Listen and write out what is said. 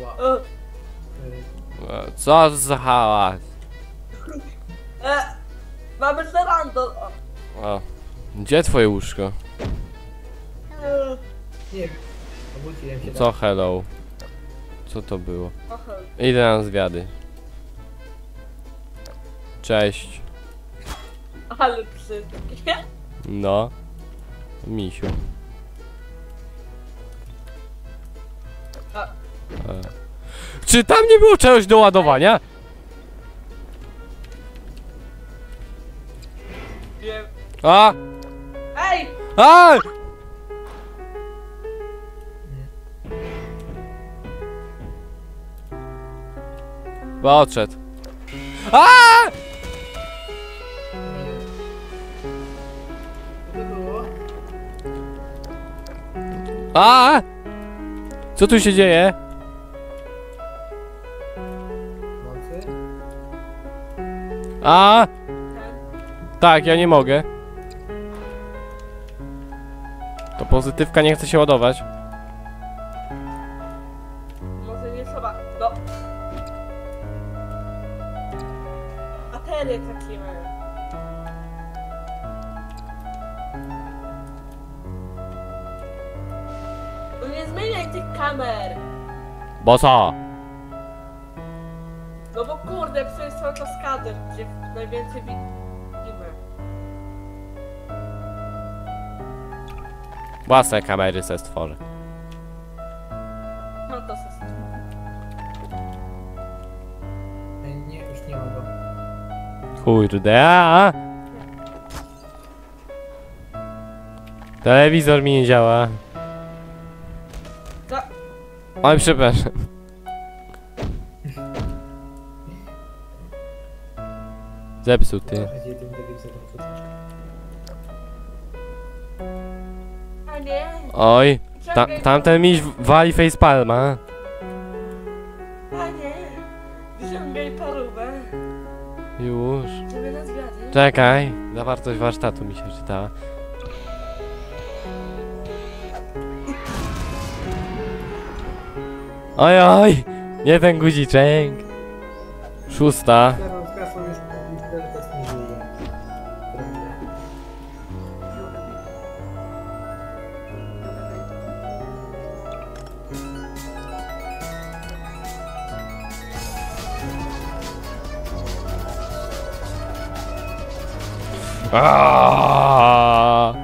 Ła. E, Co za hałas? e, mamy żerandol. O. Gdzie twoje łóżko? e, Nie wiem. Obudziłem się. Co hello? Co to było? aha. Idę na zwiady. Cześć. Ale brzydkie. No. Misiu. A. E. Czy tam nie było czegoś do ładowania? Wiem. A! Ej! A! Chyba odszedł. A! A! Co tu się dzieje? A! Tak, ja nie mogę. To pozytywka nie chce się ładować. Może nie trzeba. No. Baterie tracimy. No nie zmieniaj tych kamer. Bo co? Psujesz cały czas kadr, gdzie najwięcej widzimy. Własne kamery se stworzę. No to jest. Ej, Nie, już nie ma go. Kurde, a! Telewizor mi nie działa. Za... Oj, przepraszam. A nie. Oj, ta, tamten miś wali facepalma. A nie. Wyciągaj parówę. Już. Czekaj, zawartość warsztatu mi się czytała. Oj, oj, nie ten guziczek. Szósta. 아.